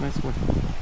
Nice one.